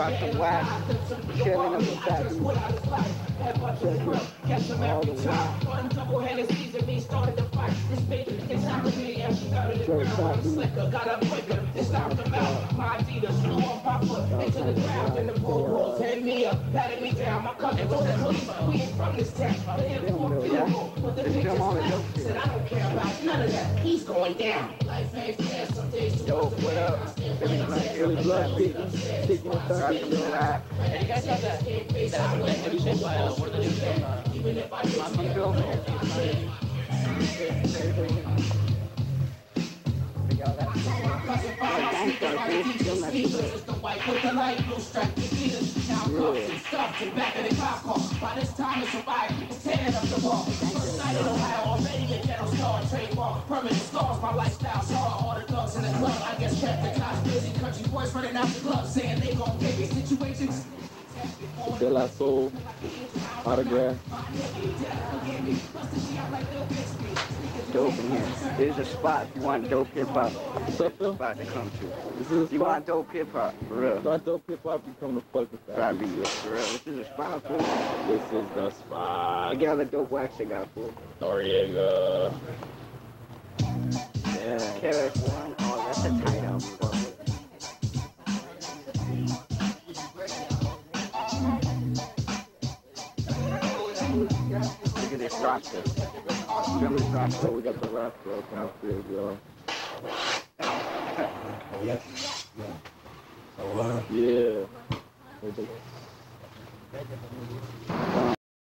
about some wax, chilling up the back. All the way. Joe Bobby. Got up quicker and stopped them out. My Adidas, blew on Papa into the ground and the bull Hand me up, patted me down. My cousin was the police. We ain't from this town. They They that. But the pictures come on and snap. don't Said I don't care about none of that. He's going down. Life ain't fair. Some days Yo, what up? Billy. You the. By this time up the. First night in Ohio, already a ghetto star, trademark, permanent scars. My lifestyle's hard, all the thugs in the club. I guess kept the cops boys running out the club saying they gon' pick it. Situations. De La Soul autograph. Dope in here. There's a spot if you want dope hip hop. What's up, Phil? Spot to come to. This is a You want dope hip hop, for real. Start dope hip hop, you come to fuck with that. Probably, yeah, for real. This is a spot, fool. This is the spot. Look at all the dope wax they got, fool. Noreaga. Yeah. KRS One. Oh, that's a tight album, Look at this roster. This roster. we got the rap bro downstairs, yo. Yeah. Uh,